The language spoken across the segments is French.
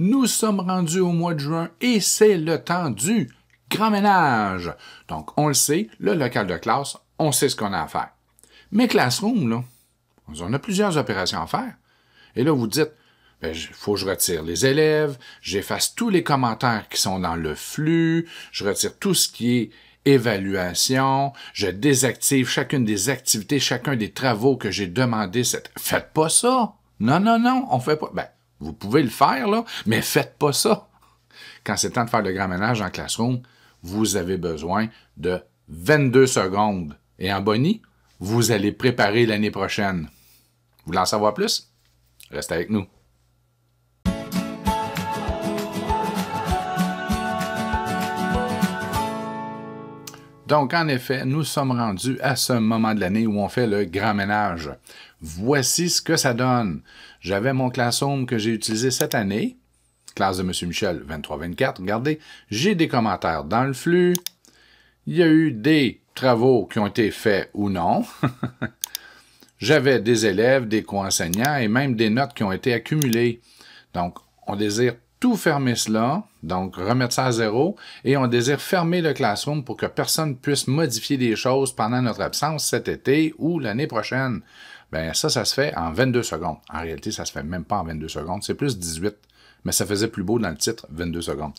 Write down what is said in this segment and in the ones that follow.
Nous sommes rendus au mois de juin et c'est le temps du grand ménage. Donc, on le sait, le local de classe, on sait ce qu'on a à faire. Mais Classroom, là, on a plusieurs opérations à faire. Et là, vous dites, il ben, faut que je retire les élèves, j'efface tous les commentaires qui sont dans le flux, je retire tout ce qui est évaluation, je désactive chacune des activités, chacun des travaux que j'ai demandé. Faites pas ça! Non, non, non, on fait pas. Ben, vous pouvez le faire, là, mais faites pas ça. Quand c'est temps de faire le grand ménage en classroom, vous avez besoin de 22 secondes. Et en bonnie, vous allez préparer l'année prochaine. Vous voulez en savoir plus? Restez avec nous. Donc, en effet, nous sommes rendus à ce moment de l'année où on fait le grand ménage. Voici ce que ça donne. J'avais mon classroom que j'ai utilisé cette année, classe de M. Michel 23-24. Regardez, j'ai des commentaires dans le flux. Il y a eu des travaux qui ont été faits ou non. J'avais des élèves, des co-enseignants et même des notes qui ont été accumulées. Donc, on désire tout fermer cela, donc remettre ça à zéro, et on désire fermer le classroom pour que personne puisse modifier des choses pendant notre absence cet été ou l'année prochaine. Ben ça, ça se fait en 22 secondes. En réalité, ça se fait même pas en 22 secondes, c'est plus 18, mais ça faisait plus beau dans le titre, 22 secondes.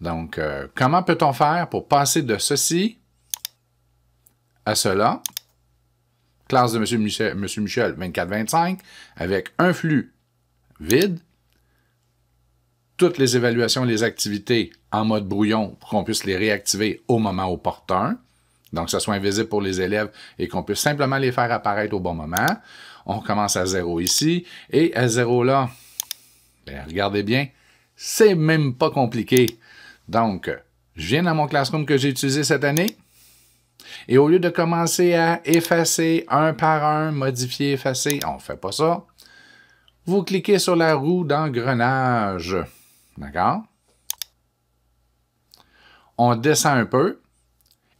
Donc, euh, comment peut-on faire pour passer de ceci à cela? Classe de M. Michel, M. Michel 24-25, avec un flux vide, toutes les évaluations, les activités en mode brouillon pour qu'on puisse les réactiver au moment opportun. Donc, que ce soit invisible pour les élèves et qu'on puisse simplement les faire apparaître au bon moment. On commence à zéro ici. Et à zéro là, ben, regardez bien, c'est même pas compliqué. Donc, je viens dans mon classroom que j'ai utilisé cette année. Et au lieu de commencer à effacer un par un, modifier, effacer, on ne fait pas ça. Vous cliquez sur la roue d'engrenage. D'accord? On descend un peu.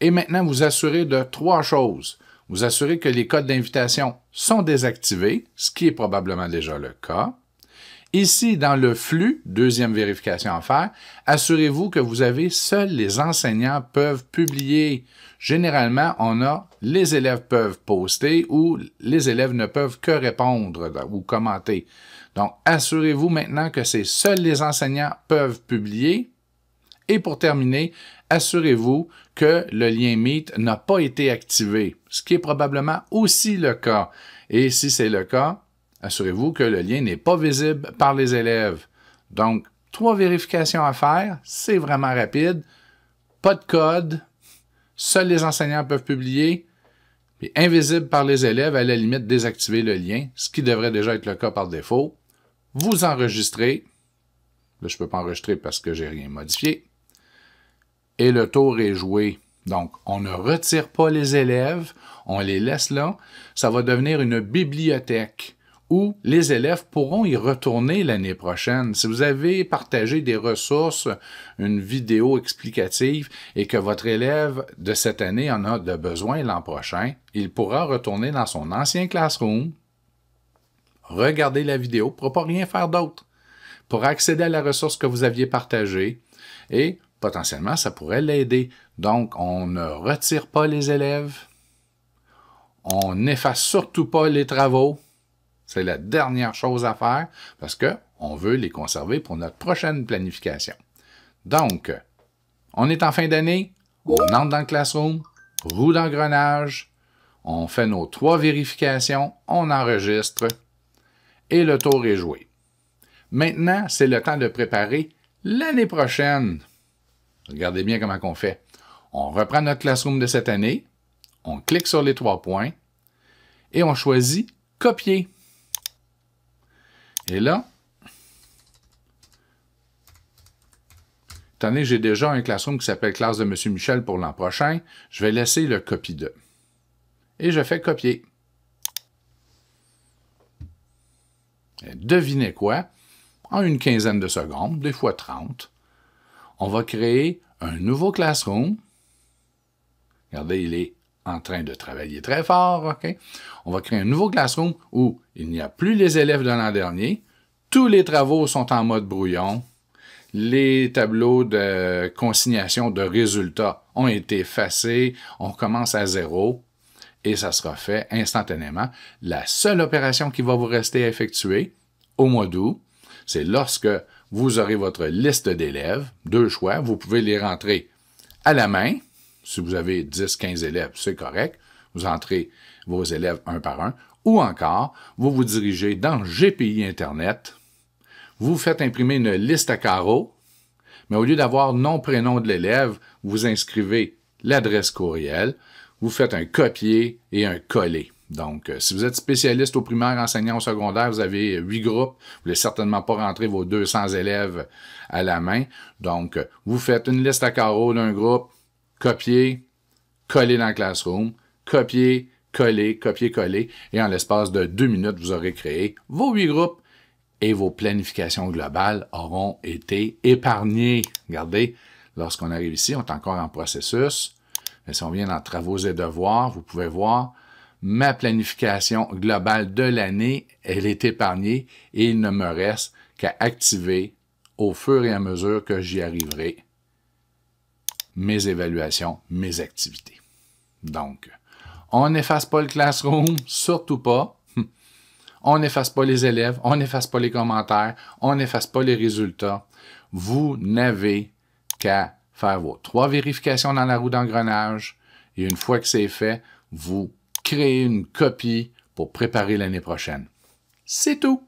Et maintenant, vous assurez de trois choses. Vous assurez que les codes d'invitation sont désactivés, ce qui est probablement déjà le cas. Ici, dans le flux, deuxième vérification à faire, assurez-vous que vous avez seuls les enseignants peuvent publier. Généralement, on a les élèves peuvent poster ou les élèves ne peuvent que répondre ou commenter. Donc, assurez-vous maintenant que c'est seuls les enseignants peuvent publier. Et pour terminer, assurez-vous que le lien Meet n'a pas été activé, ce qui est probablement aussi le cas. Et si c'est le cas, assurez-vous que le lien n'est pas visible par les élèves. Donc, trois vérifications à faire, c'est vraiment rapide. Pas de code, seuls les enseignants peuvent publier, puis invisible par les élèves, à la limite désactiver le lien, ce qui devrait déjà être le cas par défaut vous enregistrez. Là, je ne peux pas enregistrer parce que j'ai rien modifié. Et le tour est joué. Donc, on ne retire pas les élèves, on les laisse là. Ça va devenir une bibliothèque où les élèves pourront y retourner l'année prochaine. Si vous avez partagé des ressources, une vidéo explicative et que votre élève de cette année en a de besoin l'an prochain, il pourra retourner dans son ancien classroom, regardez la vidéo pour pas rien faire d'autre, pour accéder à la ressource que vous aviez partagée et potentiellement ça pourrait l'aider. Donc, on ne retire pas les élèves, on n'efface surtout pas les travaux. C'est la dernière chose à faire parce que on veut les conserver pour notre prochaine planification. Donc, on est en fin d'année, on entre dans le classroom, roue d'engrenage, on fait nos trois vérifications, on enregistre, et le tour est joué. Maintenant, c'est le temps de préparer l'année prochaine. Regardez bien comment on fait. On reprend notre classroom de cette année, on clique sur les trois points et on choisit Copier. Et là, étant j'ai déjà un classroom qui s'appelle classe de M. Michel pour l'an prochain, je vais laisser le copie de. Et je fais copier. Devinez quoi? En une quinzaine de secondes, des fois 30, on va créer un nouveau classroom. Regardez, il est en train de travailler très fort? On va créer un nouveau classroom où il n'y a plus les élèves de l'an dernier, tous les travaux sont en mode brouillon, les tableaux de consignation de résultats ont été effacés, on commence à zéro et ça sera fait instantanément. La seule opération qui va vous rester à effectuer au mois d'août, c'est lorsque vous aurez votre liste d'élèves, deux choix, vous pouvez les rentrer à la main. Si vous avez 10, 15 élèves, c'est correct. Vous entrez vos élèves un par un. Ou encore, vous vous dirigez dans GPI Internet, vous faites imprimer une liste à carreaux, mais au lieu d'avoir nom, prénom de l'élève, vous inscrivez l'adresse courriel, vous faites un copier et un coller. Donc, euh, si vous êtes spécialiste au primaire, enseignant au secondaire, vous avez huit groupes, vous voulez certainement pas rentrer vos 200 élèves à la main. Donc, vous faites une liste à carreaux d'un groupe, copier, coller dans le classroom, copier, coller, copier, coller, et en l'espace de deux minutes, vous aurez créé vos huit groupes et vos planifications globales auront été épargnées. Regardez, lorsqu'on arrive ici, on est encore en processus. Mais si on vient dans travaux et devoirs, vous pouvez voir ma planification globale de l'année, elle est épargnée et il ne me reste qu'à activer au fur et à mesure que j'y arriverai mes évaluations, mes activités. Donc, on n'efface pas le classroom, surtout pas. On n'efface pas les élèves, on n'efface pas les commentaires, on n'efface pas les résultats. Vous n'avez qu'à faire vos trois vérifications dans la roue d'engrenage et une fois que c'est fait, vous créez une copie pour préparer l'année prochaine. C'est tout.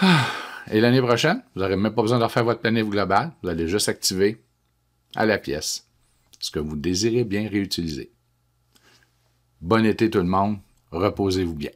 Et l'année prochaine, vous n'aurez même pas besoin de refaire votre planif global. Vous allez juste activer à la pièce ce que vous désirez bien réutiliser. Bon été tout le monde. Reposez-vous bien.